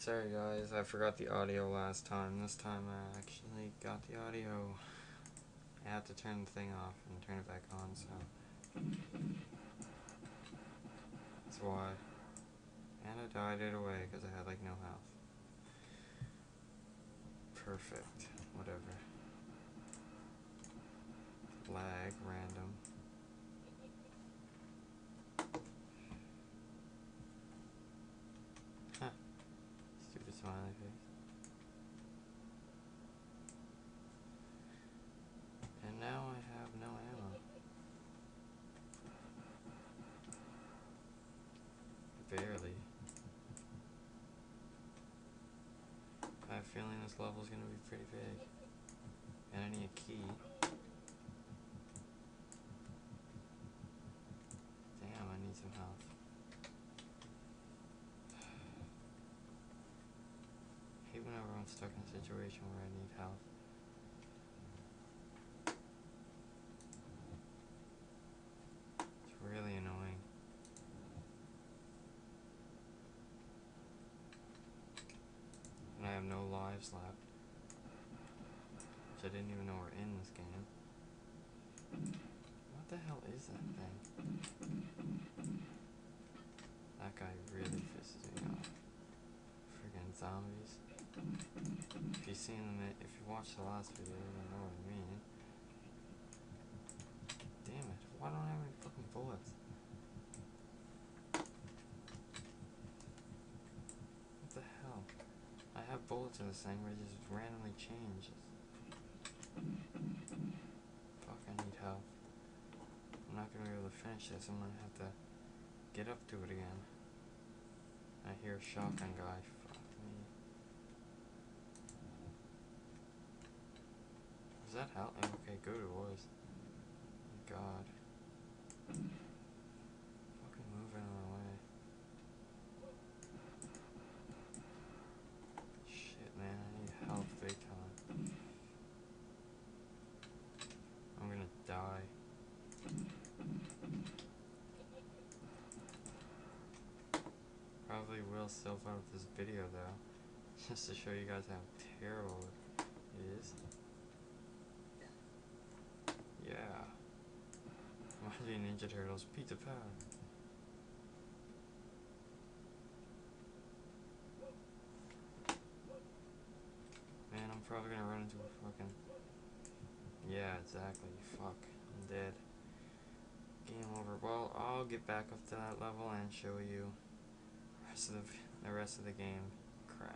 Sorry guys, I forgot the audio last time. This time I actually got the audio. I have to turn the thing off and turn it back on, so... That's why. And I died it away because I had like no health. Perfect. Whatever. Lag, random. smiley face. And now I have no ammo. Barely. I have a feeling this level is going to be pretty big. And I need a key. Damn, I need some health. I'm stuck in a situation where I need help. It's really annoying. And I have no lives left. Which I didn't even know we were in this game. What the hell is that thing? That guy really pisses me off. Friggin' zombies. If you've seen them, if you watched the last video, you know what I mean. Damn it, why don't I have any fucking bullets? What the hell? Bullets in this thing where it just randomly changes. Fuck, I need help. I'm not gonna be able to finish this, I'm gonna have to get up to it again. I hear a shotgun guy. Fuck me. Is that? Oh, okay, good it was. God. Fucking moving on my way. Shit, man, I need help big time. I'm gonna die. Probably will still out this video though, just to show you guys how terrible it is. Yeah. Mighty Ninja Turtles Pizza Power. Man, I'm probably gonna run into a fucking... Yeah, exactly. Fuck. I'm dead. Game over. Well, I'll get back up to that level and show you rest of the, the rest of the game crap.